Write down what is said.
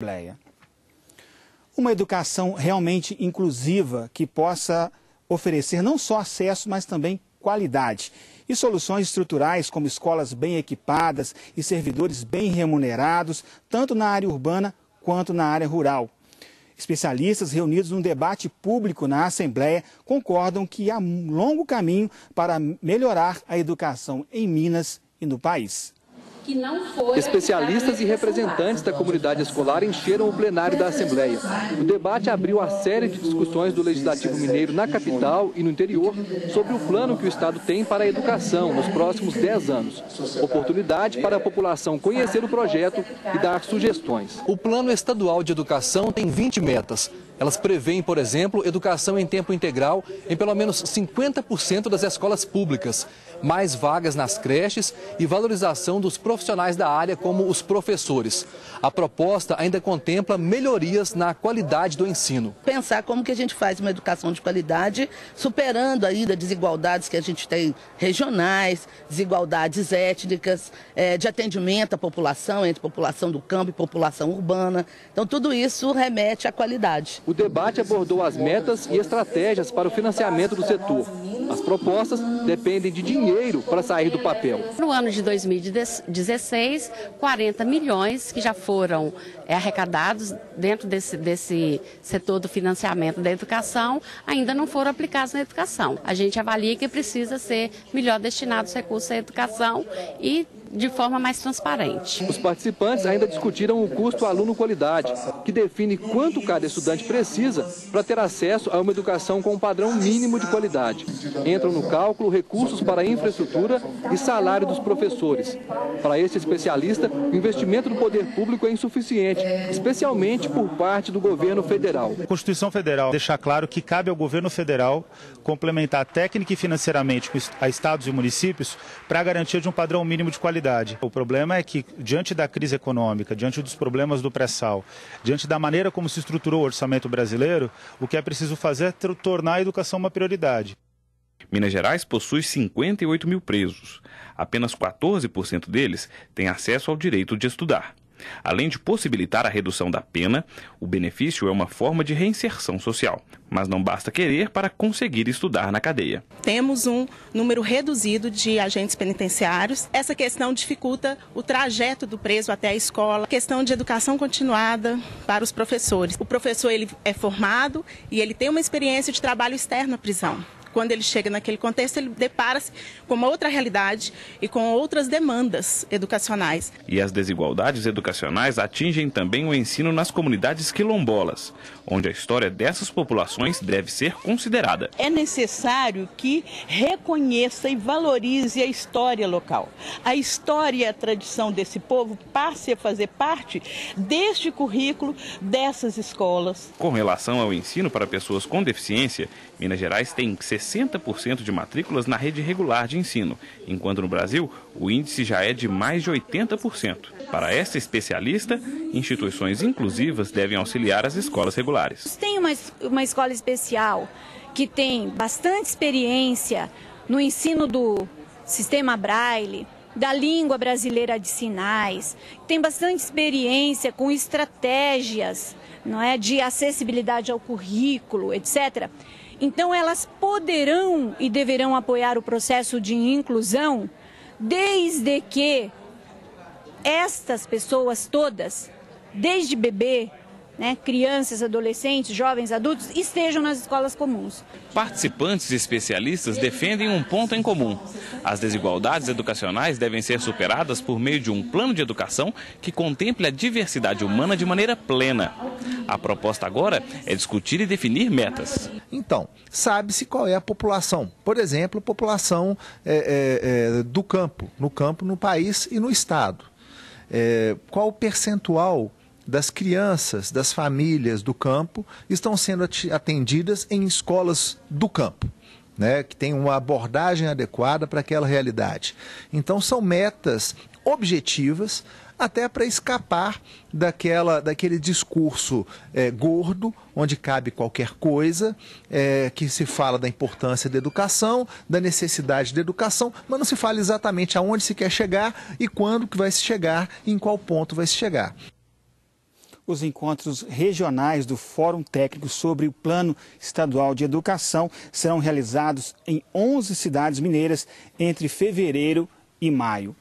Assembleia. Uma educação realmente inclusiva que possa oferecer não só acesso, mas também qualidade. E soluções estruturais como escolas bem equipadas e servidores bem remunerados, tanto na área urbana quanto na área rural. Especialistas reunidos num debate público na Assembleia concordam que há um longo caminho para melhorar a educação em Minas e no país. Especialistas e representantes da comunidade escolar encheram o plenário da Assembleia. O debate abriu a série de discussões do Legislativo Mineiro na capital e no interior sobre o plano que o Estado tem para a educação nos próximos 10 anos. Oportunidade para a população conhecer o projeto e dar sugestões. O Plano Estadual de Educação tem 20 metas. Elas prevêem, por exemplo, educação em tempo integral em pelo menos 50% das escolas públicas, mais vagas nas creches e valorização dos profissionais da área, como os professores. A proposta ainda contempla melhorias na qualidade do ensino. Pensar como que a gente faz uma educação de qualidade, superando ainda desigualdades que a gente tem regionais, desigualdades étnicas, é, de atendimento à população, entre população do campo e população urbana. Então, tudo isso remete à qualidade. O debate abordou as metas e estratégias para o financiamento do setor. As propostas dependem de dinheiro para sair do papel. No ano de 2016, 40 milhões que já foram é, arrecadados dentro desse, desse setor do financiamento da educação ainda não foram aplicados na educação. A gente avalia que precisa ser melhor destinados recursos à educação e de forma mais transparente. Os participantes ainda discutiram o custo aluno-qualidade, que define quanto cada estudante precisa para ter acesso a uma educação com um padrão mínimo de qualidade. Entram no cálculo recursos para infraestrutura e salário dos professores. Para este especialista, o investimento do poder público é insuficiente, especialmente por parte do governo federal. A Constituição Federal deixa claro que cabe ao governo federal complementar técnica e financeiramente a estados e municípios para a garantia de um padrão mínimo de qualidade qualidade. O problema é que, diante da crise econômica, diante dos problemas do pré-sal, diante da maneira como se estruturou o orçamento brasileiro, o que é preciso fazer é tornar a educação uma prioridade. Minas Gerais possui 58 mil presos. Apenas 14% deles têm acesso ao direito de estudar. Além de possibilitar a redução da pena, o benefício é uma forma de reinserção social. Mas não basta querer para conseguir estudar na cadeia. Temos um número reduzido de agentes penitenciários. Essa questão dificulta o trajeto do preso até a escola. Questão de educação continuada para os professores. O professor ele é formado e ele tem uma experiência de trabalho externo à prisão quando ele chega naquele contexto, ele depara-se com uma outra realidade e com outras demandas educacionais. E as desigualdades educacionais atingem também o ensino nas comunidades quilombolas, onde a história dessas populações deve ser considerada. É necessário que reconheça e valorize a história local. A história e a tradição desse povo passe a fazer parte deste currículo dessas escolas. Com relação ao ensino para pessoas com deficiência, Minas Gerais tem 60% de matrículas na rede regular de ensino, enquanto no Brasil o índice já é de mais de 80%. Para esta especialista, instituições inclusivas devem auxiliar as escolas regulares. Tem uma, uma escola especial que tem bastante experiência no ensino do sistema Braille, da língua brasileira de sinais, tem bastante experiência com estratégias não é, de acessibilidade ao currículo, etc. Então, elas poderão e deverão apoiar o processo de inclusão, desde que estas pessoas todas, desde bebê, né, crianças, adolescentes, jovens, adultos, estejam nas escolas comuns. Participantes e especialistas defendem um ponto em comum. As desigualdades educacionais devem ser superadas por meio de um plano de educação que contemple a diversidade humana de maneira plena. A proposta agora é discutir e definir metas. Então, sabe-se qual é a população. Por exemplo, a população é, é, é, do campo, no campo, no país e no estado. É, qual o percentual das crianças, das famílias do campo estão sendo atendidas em escolas do campo. Né, que tem uma abordagem adequada para aquela realidade. Então, são metas objetivas até para escapar daquela, daquele discurso é, gordo, onde cabe qualquer coisa, é, que se fala da importância da educação, da necessidade da educação, mas não se fala exatamente aonde se quer chegar e quando que vai se chegar e em qual ponto vai se chegar. Os encontros regionais do Fórum Técnico sobre o Plano Estadual de Educação serão realizados em 11 cidades mineiras entre fevereiro e maio.